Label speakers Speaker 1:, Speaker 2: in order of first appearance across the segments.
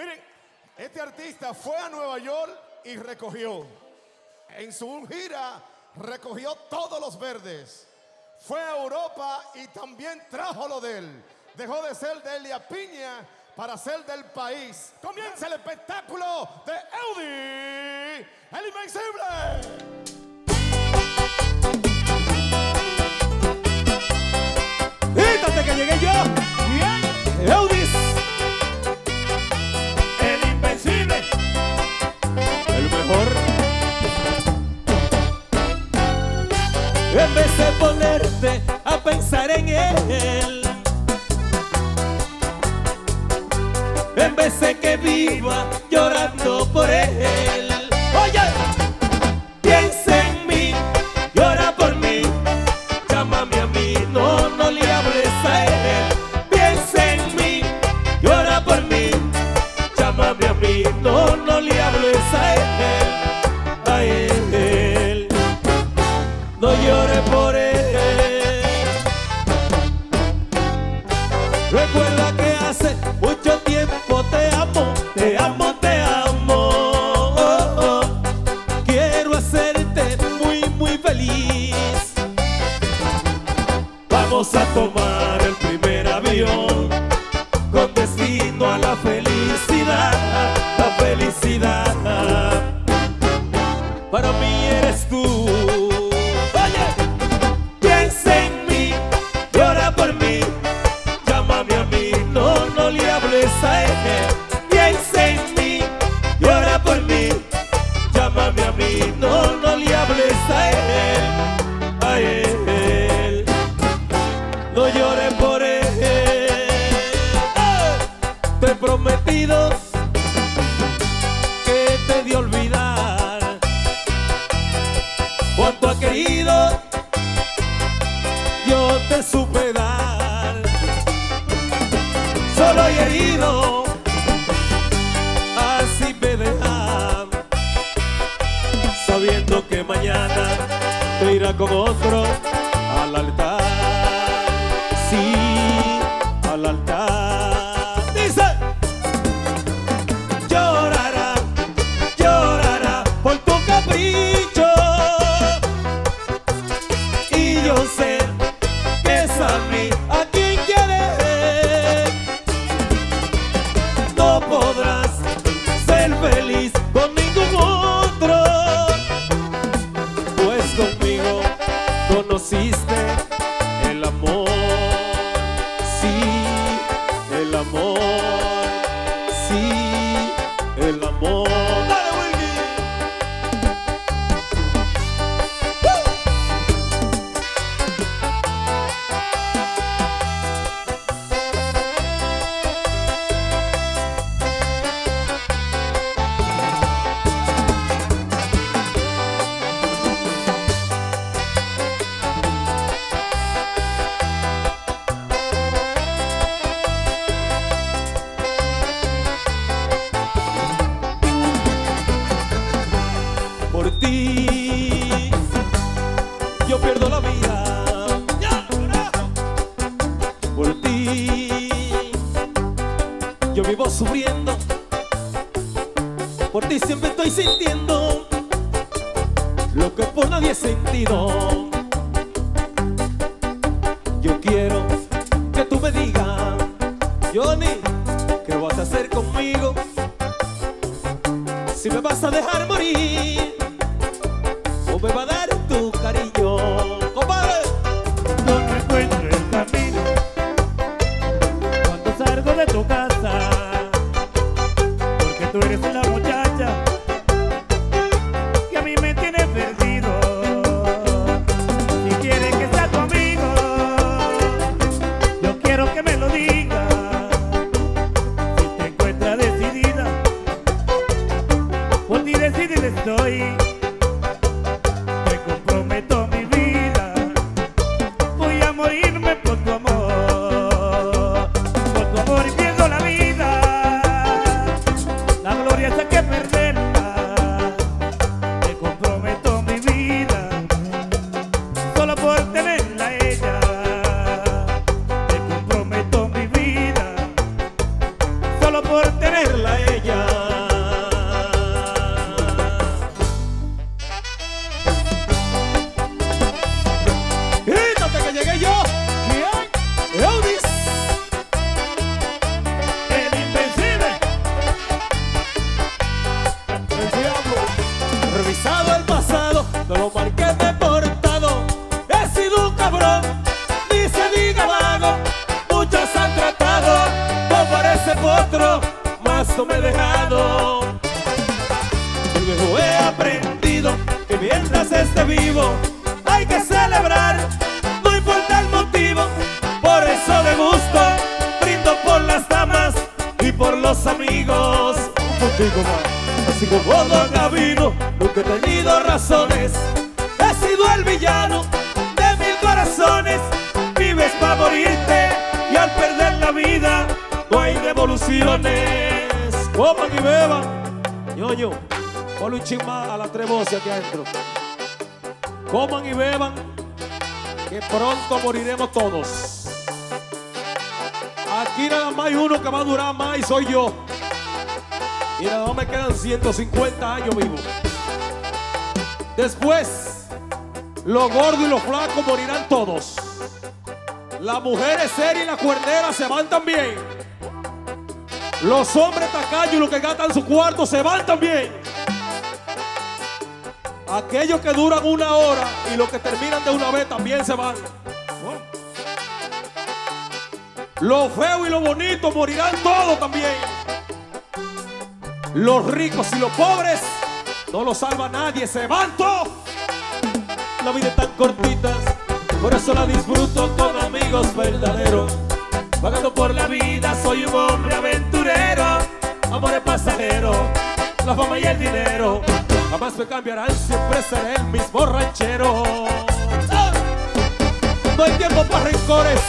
Speaker 1: Miren, este artista fue a Nueva York y recogió. En su gira recogió todos los verdes. Fue a Europa y también trajo lo de él. Dejó de ser de Elia Piña para ser del país. Comienza el espectáculo de Eudy, el invencible.
Speaker 2: yo te supe dar. Solo y herido, así me dejan, sabiendo que mañana te irá con otro al altar. amor. Se sintiendo lo que por nadie he sentido. Yo quiero que tú me digas, Johnny, ¿qué vas a hacer conmigo? Si me vas a dejar morir.
Speaker 1: Más no me he dejado. Luego he aprendido que mientras esté vivo hay que celebrar, no importa el motivo. Por eso de gusto brindo por las damas y por los amigos. Puntico más. Así como Don Gavino, nunca he tenido razones. He sido el villano de mil corazones. Coman y beban. Ñoño, ponle un chin más a las tres voces aquí adentro. Coman y beban, que pronto moriremos todos. Aquí nada más hay uno que va a durar más y soy yo. Y nada más me quedan 150 años vivos. Después, los gordos y los flacos morirán todos. Las mujeres serias y las cuerneras se van también. Los hombres tacaños los que gastan su cuarto se van también. Aquellos que duran una hora y los que terminan de una vez también se van. Los feos y los bonitos morirán todos también. Los ricos y los pobres no los salva nadie, se van todos. La vida es tan cortita, por eso la disfruto con amigos verdaderos. Vagando por la vida, soy un hombre aventurero. Amores pasajeros, la fama y el dinero jamás me cambiarán, siempre seré el mismo ranchero. ¡Ah! No hay tiempo para rencores,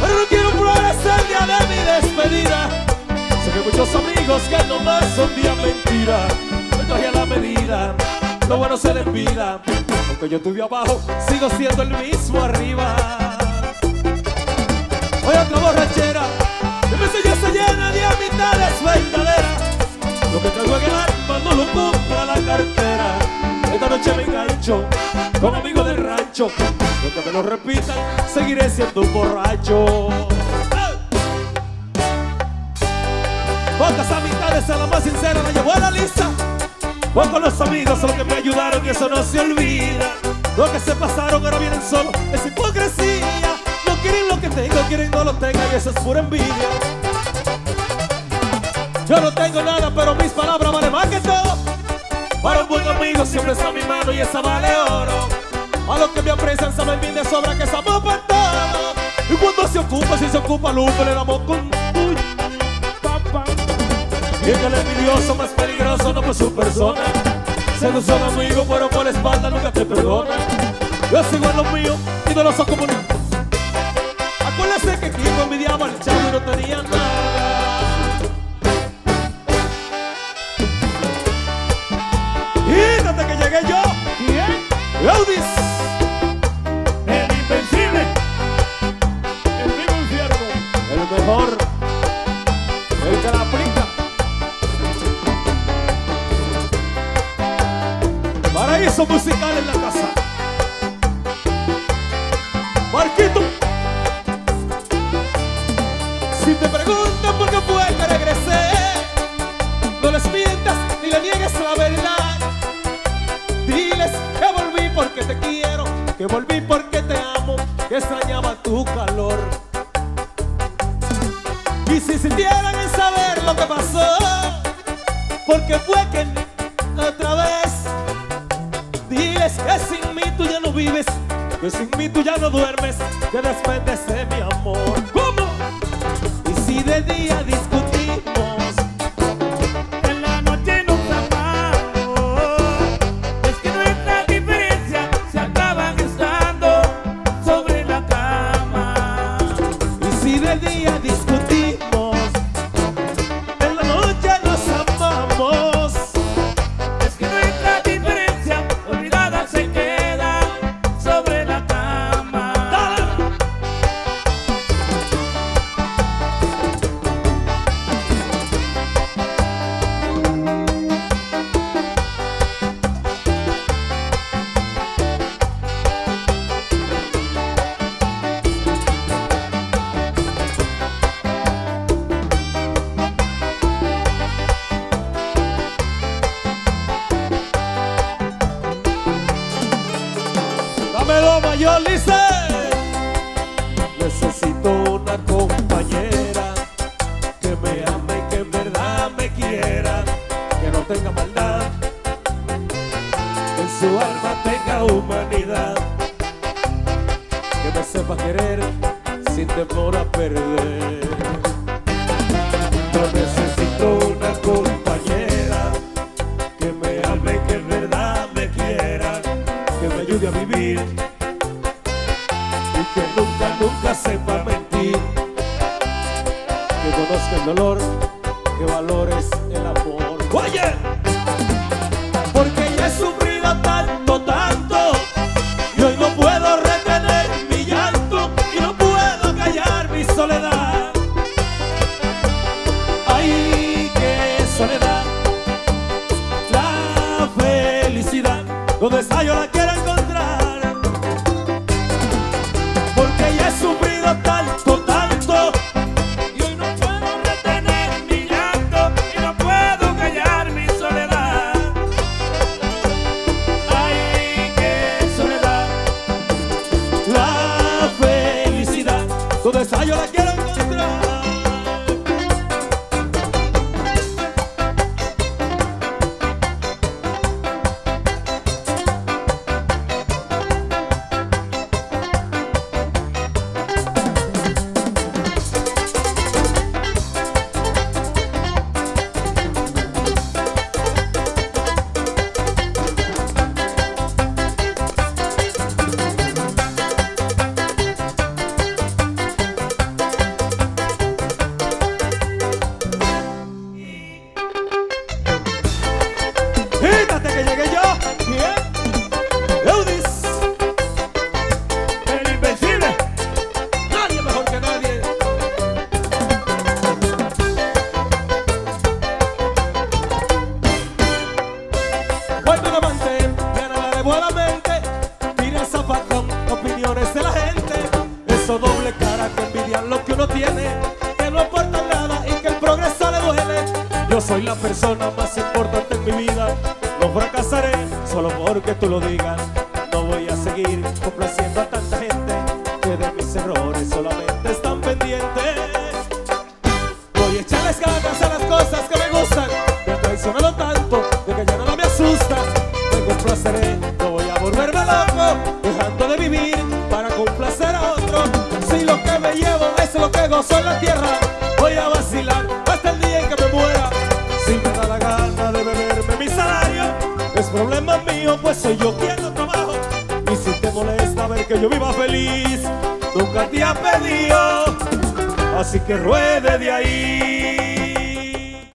Speaker 1: pero no quiero flores el día de mi despedida. Sé que muchos amigos que nomás son día mentira. Me traje a la medida, lo bueno se les vida. Aunque yo estuve abajo, sigo siendo el mismo arriba. Hoy otra borrachera, silla se llena de amistades verdaderas. Lo que traigo en el alma no lo compra la cartera. Esta noche me engancho con amigos del rancho. Que me lo repitan, seguiré siendo un borracho. Pocas amistades a la más sincera la llevó a la lista. Pocos los amigos son los que me ayudaron y eso no se olvida. Los que se pasaron ahora vienen solos, es hipocresía. No quieren lo que tengo, quieren no lo tenga y eso es pura envidia. Yo no tengo nada, pero mis palabras valen más que todo. Para un buen amigo siempre está mi mano y esa vale oro. A los que me aprecian saben bien de sobra que estamos para todo. Y cuando se ocupa, si se ocupa, Lupe le damos con uy, pam, pam. Y el envidioso más peligroso no fue su persona. Se no son amigos, pero por la espalda nunca te perdona. Yo sigo en lo mío y no lo soy. Que otra vez, diles que sin mí tú ya no vives, que sin mí tú ya no duermes, que dependes de mi amor. ¿Cómo? Y si de día discutimos, humanidad, que me sepa querer sin temor a perder. Yo necesito una compañera que me ame, que en verdad me quiera, que me ayude a vivir y que nunca, nunca sepa mentir, que conozca el dolor, que valores el amor. Oye, porque Doble cara que envidian lo que uno tiene, que no aporta nada y que el progreso le duele. Yo soy la persona más importante en mi vida, no fracasaré solo porque tú lo digas. No voy a seguir complaciendo a tanta gente que de mis errores solamente están pendientes. Voy a echarles ganas a las cosas que me gustan. Me han traicionado tanto de que ya nada me asusta. Me complaceré, no voy a volverme loco, gozo en la tierra, voy a vacilar hasta el día en que me muera. Si me da la gana de beberme mi salario, es problema mío, pues soy yo quien lo trabajo. Y si te molesta ver que yo viva feliz, nunca te ha pedido. Así que ruede de ahí.